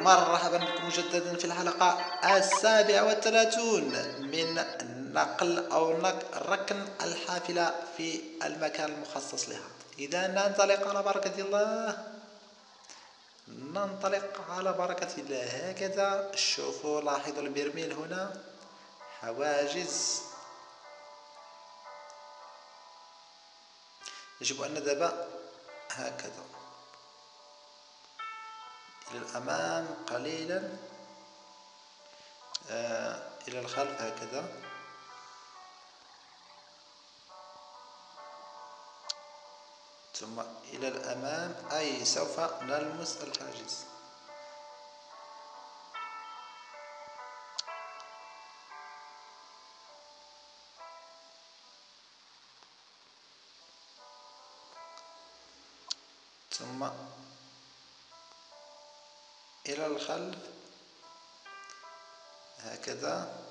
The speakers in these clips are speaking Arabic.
مرحبا بكم مجددا في الحلقة السابعة والثلاثون من نقل أو ركن الحافلة في المكان المخصص لها. إذا ننطلق على بركة الله. ننطلق على بركة الله. هكذا. شوفوا لاحظوا البرميل هنا. حواجز. يجب أن نذهب هكذا. إلى الأمام قليلا آه إلى الخلف هكذا. ثم إلى الأمام أي سوف نلمس الحاجز. ثم إلى الخلف. هكذا.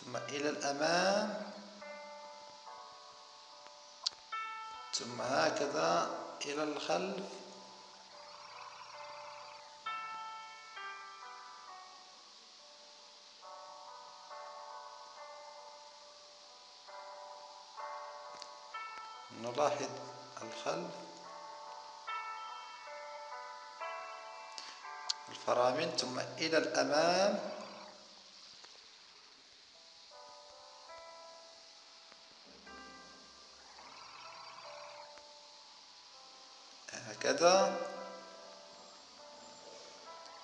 ثم إلى الأمام. ثم هكذا إلى الخلف. نلاحظ الخلف الفرامل ثم إلى الأمام. هكذا.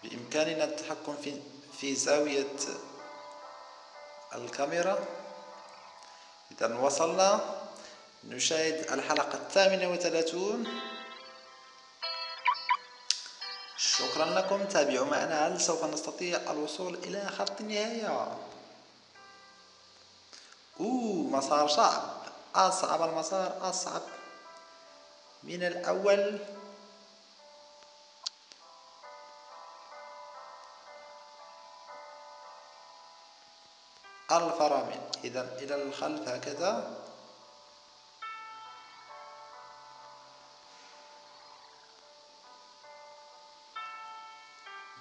بإمكاننا التحكم في في زاوية الكاميرا. إذا وصلنا. نشاهد الحلقة الثامنة وثلاثون شكرا لكم. تابعوا معنا هل سوف نستطيع الوصول إلى خط النهاية؟ أوه مسار صعب. أصعب المسار أصعب. من الأول. الفرامل إذا إلى الخلف هكذا.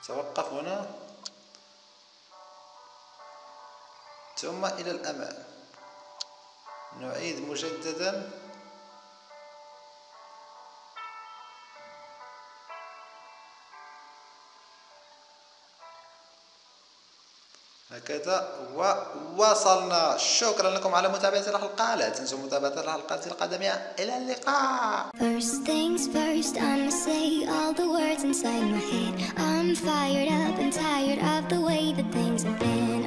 توقف هنا. ثم إلى الأمام. نعيد مجددا. هكذا ووصلنا شكرا لكم على متابعة الحلقة لا تنسوا متابعة الحلقات القادمة إلى اللقاء First things first I'ma say all the words inside my head I'm fired up and tired of the way that things have been